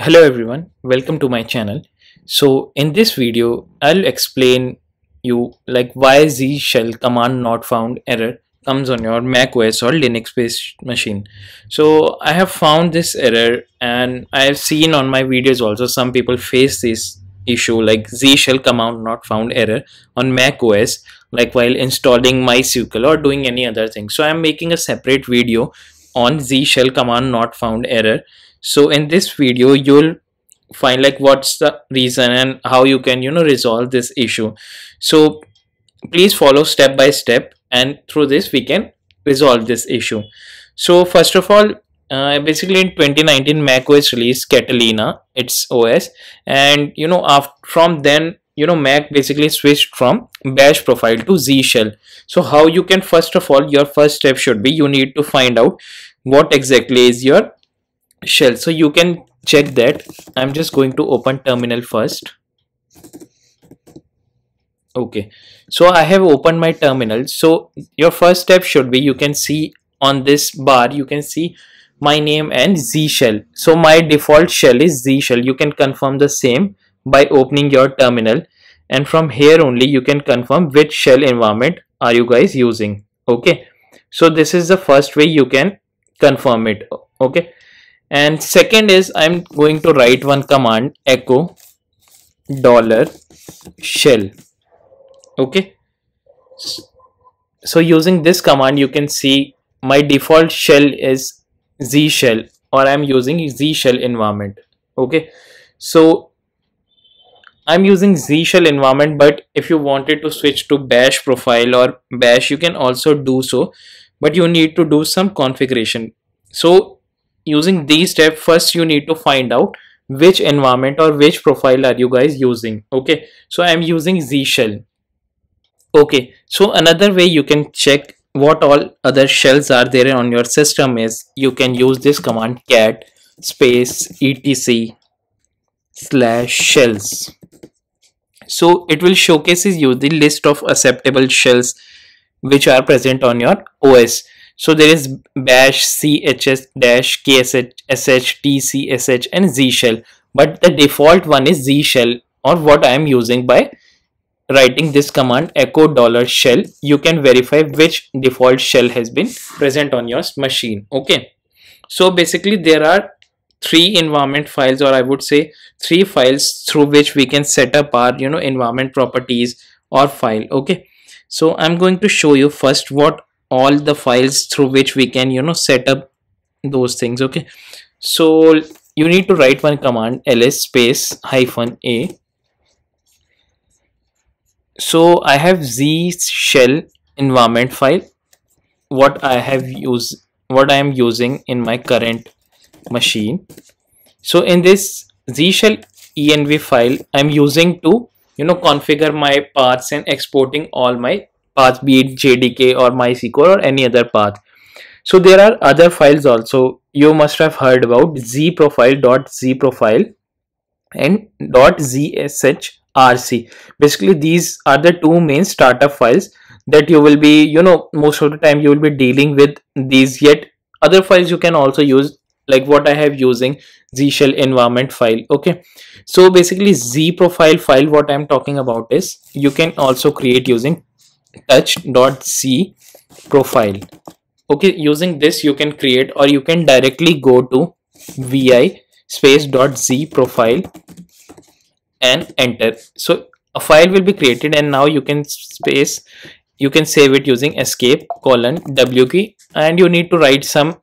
Hello everyone, welcome to my channel. So in this video, I'll explain you like why Z shell command not found error comes on your Mac OS or Linux based machine. So I have found this error and I have seen on my videos also some people face this issue like Z shell command not found error on Mac OS like while installing MySQL or doing any other thing. So I'm making a separate video on Z shell command not found error. So in this video you'll find like what's the reason and how you can you know resolve this issue. So please follow step by step and through this we can resolve this issue. So first of all uh, basically in 2019 mac os released catalina its os and you know after from then you know mac basically switched from bash profile to z shell. So how you can first of all your first step should be you need to find out what exactly is your shell? So you can check that. I'm just going to open terminal first. Okay. So i have opened my terminal. So your first step should be you can see on this bar you can see my name and z shell. So my default shell is z shell. You can confirm the same by opening your terminal. And from here only you can confirm which shell environment are you guys using. Okay. So this is the first way you can confirm it okay? And second is I'm going to write one command echo dollar shell okay? So using this command you can see my default shell is z shell or I'm using z shell environment okay? So I'm using Z shell environment but if you wanted to switch to bash profile or bash you can also do so but you need to do some configuration. So using these steps first you need to find out which environment or which profile are you guys using okay? So i'm using z shell. Okay so another way you can check what all other shells are there on your system is you can use this command cat space etc slash shells. So it will showcases you the list of acceptable shells which are present on your os so there is bash, chs dash, ksh, sh, tc, sh and z shell. But the default one is z shell or what I am using by writing this command echo dollar shell. You can verify which default shell has been present on your machine. Okay. So basically there are three environment files or i would say three files through which we can set up our you know environment properties or file. Okay so i'm going to show you first what all the files through which we can you know set up those things okay? So you need to write one command ls space hyphen a. So i have z shell environment file. What i have used what i am using in my current machine. So in this z shell env file i'm using to you know configure my paths and exporting all my paths be it jdk or mysql or any other path. So there are other files also. You must have heard about zprofile.zprofile and dot .zshrc basically these are the two main startup files that you will be you know most of the time you will be dealing with these. Yet other files you can also use like what i have using z shell environment file okay? So basically z profile file what i'm talking about is you can also create using touch.z profile okay? Using this you can create or you can directly go to vi space dot z profile and enter. So a file will be created and now you can space you can save it using escape colon w key and you need to write some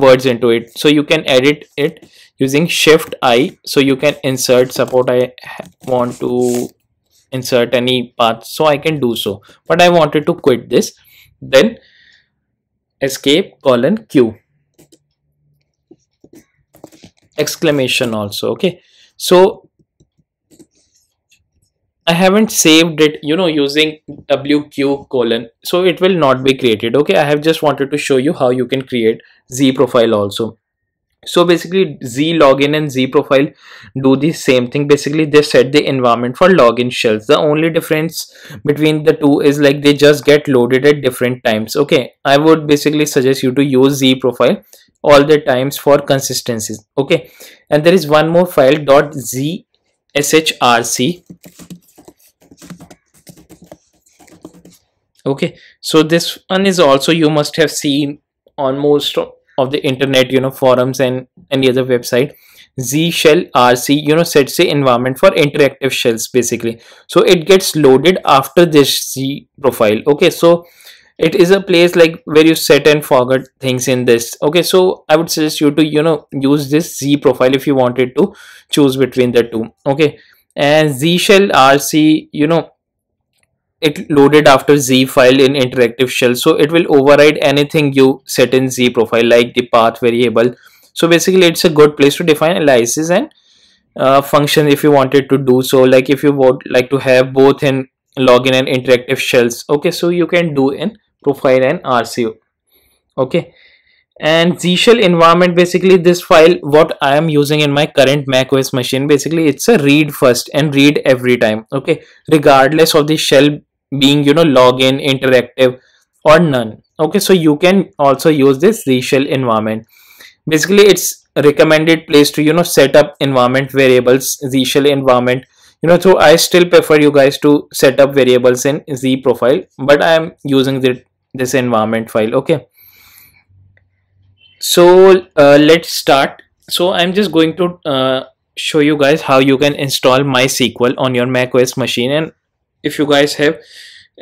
words into it. So you can edit it using shift i. So you can insert support i want to insert any path. So I can do so. But I wanted to quit this. Then escape colon q. Exclamation also. Okay. So I haven't saved it you know using wq colon. So it will not be created okay? I have just wanted to show you how you can create z profile also. So basically z login and z profile do the same thing. Basically they set the environment for login shells. The only difference between the two is like they just get loaded at different times okay? I would basically suggest you to use z profile all the times for consistency okay? And there is one more file dot z shrc okay so this one is also you must have seen on most of the internet you know forums and any other website. Z shell rc you know sets the environment for interactive shells basically. So it gets loaded after this z profile. Okay so it is a place like where you set and forget things in this. Okay so i would suggest you to you know use this z profile if you wanted to choose between the two. Okay and z shell rc you know it loaded after z file in interactive shell. So it will override anything you set in z profile like the path variable. So basically it's a good place to define aliases and uh, function if you wanted to do so. Like if you would like to have both in login and interactive shells. Okay so you can do in profile and rc okay and z shell environment basically this file what i am using in my current mac os machine basically it's a read first and read every time okay? Regardless of the shell being you know login interactive or none okay? So you can also use this z shell environment. Basically it's recommended place to you know set up environment variables z shell environment. You know so i still prefer you guys to set up variables in z profile but i am using the, this environment file okay so uh, let's start. So i'm just going to uh, show you guys how you can install mysql on your mac os machine. And if you guys have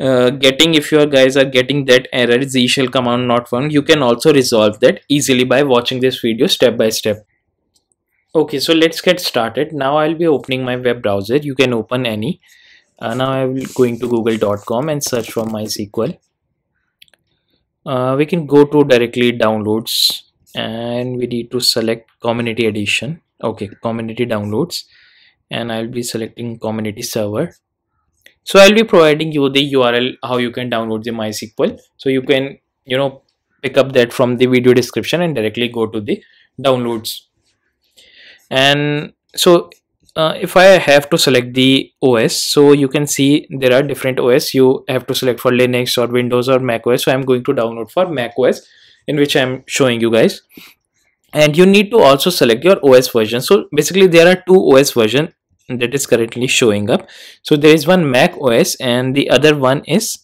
uh, getting if your guys are getting that error z shell command not found you can also resolve that easily by watching this video step by step. Okay so let's get started. Now i'll be opening my web browser. You can open any. Uh, now i will going to google.com and search for mysql. Uh, we can go to directly downloads and we need to select community edition. Okay community downloads. And i'll be selecting community server. So i'll be providing you the url how you can download the mysql. So you can you know pick up that from the video description and directly go to the downloads. And so uh, if I have to select the OS so you can see there are different OS you have to select for Linux or Windows or Mac OS so I'm going to download for Mac OS in which I'm showing you guys. And you need to also select your OS version. So basically there are two OS version that is currently showing up. So there is one mac os and the other one is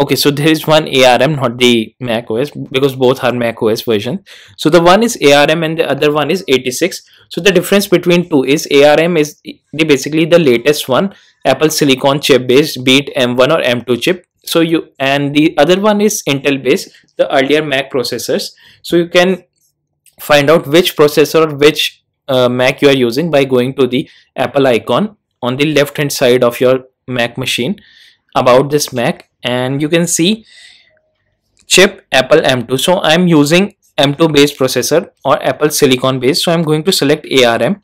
okay so there is one arm not the mac os because both are mac os version. So the one is arm and the other one is 86 so the difference between two is arm is the basically the latest one apple silicon chip based beat m1 or m2 chip so you and the other one is intel based the earlier mac processors. So you can find out which processor or which uh, Mac you are using by going to the Apple icon on the left hand side of your Mac machine about this Mac and you can see chip Apple M2 so I'm using M2 based processor or Apple Silicon based. So I'm going to select ARM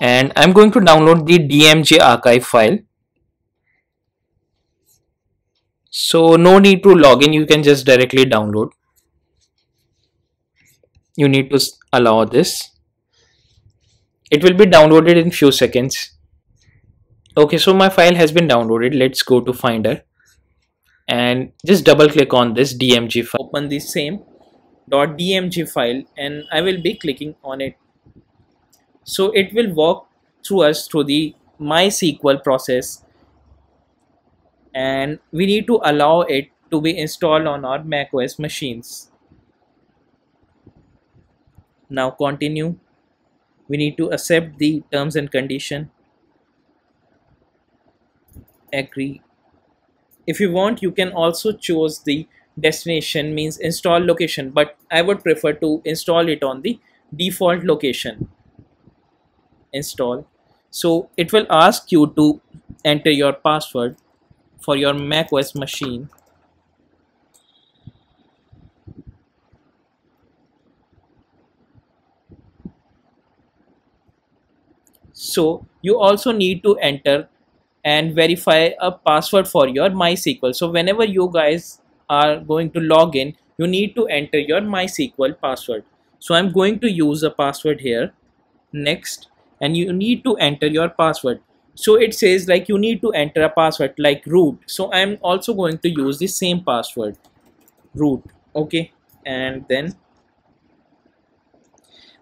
and I'm going to download the dmg archive file so no need to log in. You can just directly download. You need to allow this. It will be downloaded in few seconds. Okay so my file has been downloaded. Let's go to finder. And just double click on this dmg file. Open the same dot .dmg file and I will be clicking on it. So it will walk through us through the MySQL process and we need to allow it to be installed on our macOS machines. Now continue. We need to accept the terms and condition. Agree. If you want you can also choose the destination means install location but I would prefer to install it on the default location. Install. So it will ask you to enter your password for your Mac OS machine. So you also need to enter and verify a password for your MySQL. So whenever you guys are going to log in you need to enter your MySQL password. So I'm going to use a password here. Next. And you need to enter your password so it says like you need to enter a password like root. So I'm also going to use the same password root okay? And then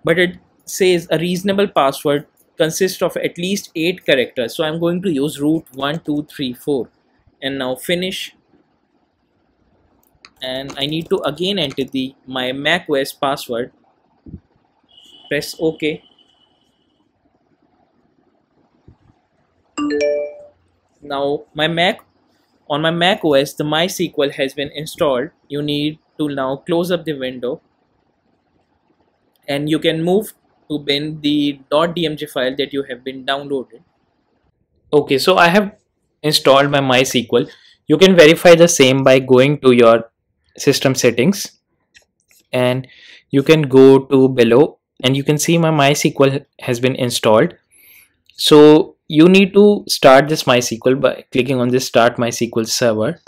but it says a reasonable password consists of at least 8 characters. So i'm going to use root 1 2 3 4 and now finish. And I need to again enter the my Mac OS password. Press OK now my Mac on my Mac OS the MySQL has been installed. You need to now close up the window. And you can move to bin the .dmg file that you have been downloaded. Okay so I have installed my MySQL. You can verify the same by going to your system settings. And you can go to below and you can see my MySQL has been installed. So you need to start this MySQL by clicking on this start MySQL server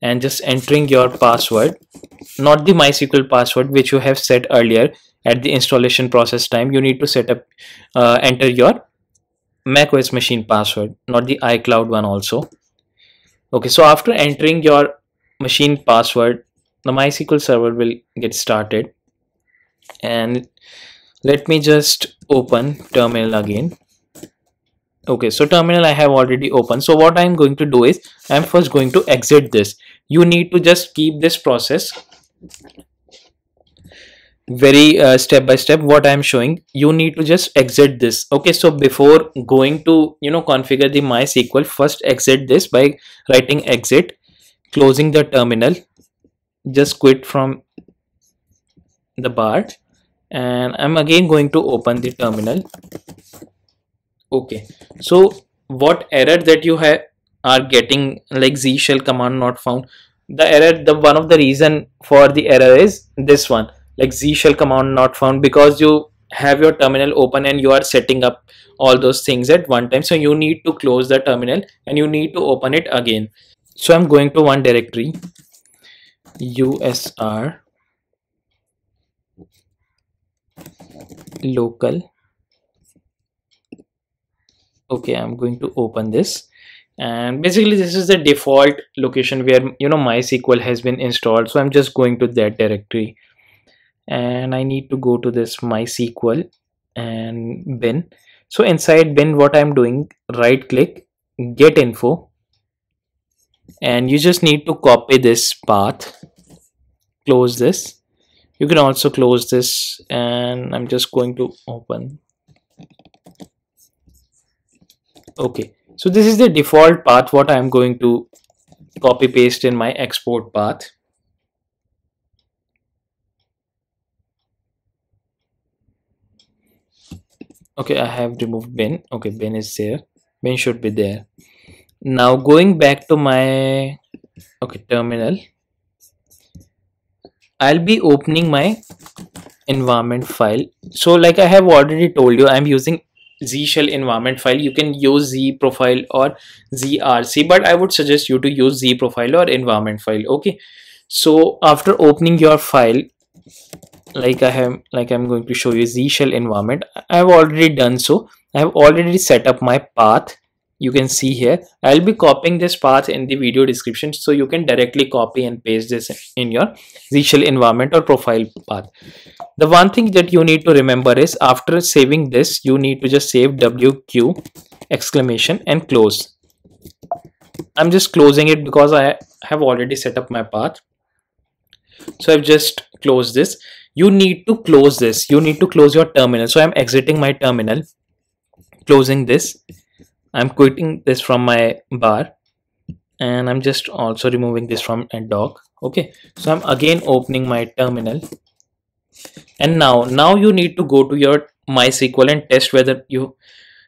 and just entering your password, not the MySQL password which you have set earlier at the installation process time. You need to set up, uh, enter your macOS machine password, not the iCloud one also. Okay, so after entering your machine password, the MySQL server will get started and let me just open terminal again okay so terminal I have already opened. So what I'm going to do is I'm first going to exit this. You need to just keep this process very uh, step by step. What I'm showing you need to just exit this. Okay so before going to you know configure the MySQL first exit this by writing exit closing the terminal. Just quit from the bar. And I'm again going to open the terminal okay. So what error that you have are getting like z shell command not found? The error the one of the reason for the error is this one. Like z shell command not found because you have your terminal open and you are setting up all those things at one time. So you need to close the terminal and you need to open it again. So i'm going to one directory. Usr local okay i'm going to open this. And basically this is the default location where you know mysql has been installed. So i'm just going to that directory. And i need to go to this mysql and bin. So inside bin what i'm doing right click get info. And you just need to copy this path. Close this. You can also close this. And I'm just going to open okay. So this is the default path what I'm going to copy paste in my export path. Okay I have removed bin. Okay bin is there. Bin should be there. Now going back to my okay terminal. I'll be opening my environment file. So like I have already told you I'm using Z shell environment file. You can use Z profile or ZRC but I would suggest you to use Z profile or environment file okay? So after opening your file like I have like I'm going to show you Z shell environment I have already done so. I have already set up my path. You can see here. I'll be copying this path in the video description so you can directly copy and paste this in your z shell environment or profile path the one thing that you need to remember is after saving this you need to just save wq exclamation and close. I'm just closing it because i have already set up my path. So i've just closed this. You need to close this. You need to close your terminal. So i'm exiting my terminal closing this. I'm quitting this from my bar and I'm just also removing this from a dock. Okay. So I'm again opening my terminal and now now you need to go to your MySQL and test whether you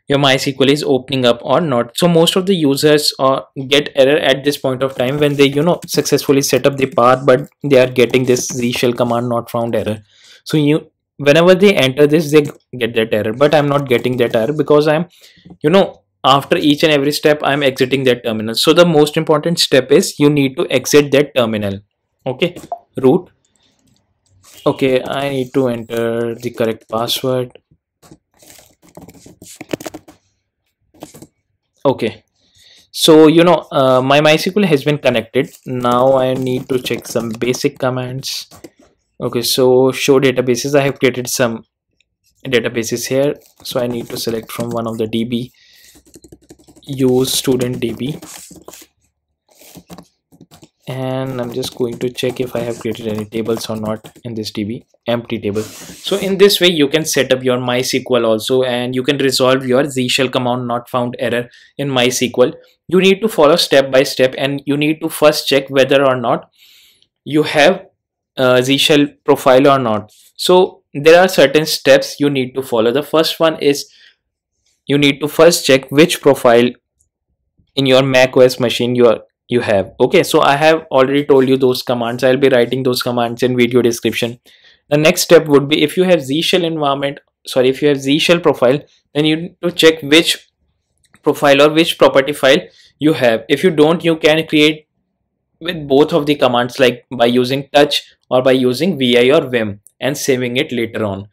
your MySQL is opening up or not. So most of the users uh, get error at this point of time when they you know successfully set up the path but they are getting this z shell command not found error. So you whenever they enter this they get that error. But I'm not getting that error because I'm you know after each and every step i'm exiting that terminal. So the most important step is you need to exit that terminal. Okay? Root okay i need to enter the correct password. Okay. So you know uh, my mysql has been connected. Now i need to check some basic commands. Okay so show databases. I have created some databases here. So i need to select from one of the db use student db and i'm just going to check if i have created any tables or not in this db empty table. So in this way you can set up your mysql also and you can resolve your z shell command not found error in mysql. You need to follow step by step and you need to first check whether or not you have uh, z shell profile or not. So there are certain steps you need to follow. The first one is you need to first check which profile in your mac os machine you are you have. Okay so i have already told you those commands. I'll be writing those commands in video description. The next step would be if you have z shell environment sorry if you have z shell profile then you need to check which profile or which property file you have. If you don't you can create with both of the commands like by using touch or by using vi or vim and saving it later on.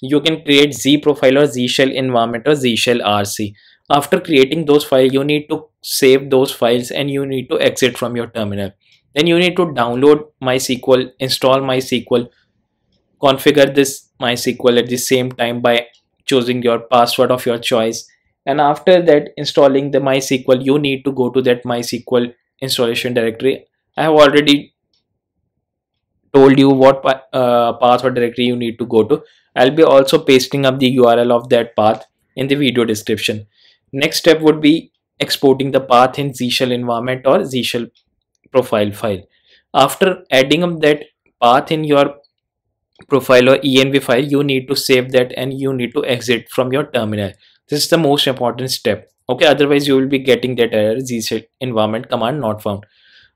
You can create z profile or z shell environment or z shell rc after creating those files you need to save those files and you need to exit from your terminal. Then you need to download mysql install mysql configure this mysql at the same time by choosing your password of your choice. And after that installing the mysql you need to go to that mysql installation directory. I have already told you what uh, path or directory you need to go to. I'll be also pasting up the url of that path in the video description next step would be exporting the path in zshell environment or zshell profile file. After adding up that path in your profile or env file you need to save that and you need to exit from your terminal. This is the most important step. Okay otherwise you will be getting that error zshell environment command not found.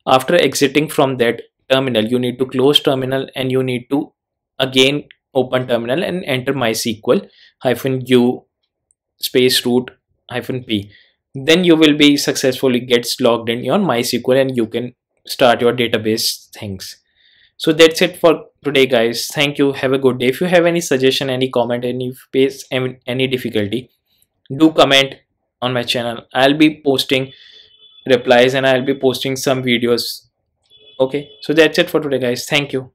After exiting from that terminal you need to close terminal and you need to again open terminal and enter mysql hyphen u space root hyphen p then you will be successfully gets logged in your mysql and you can start your database things. So that's it for today guys. Thank you. Have a good day. If you have any suggestion any comment any face any difficulty do comment on my channel. I'll be posting replies and i'll be posting some videos. Okay. So that's it for today guys. Thank you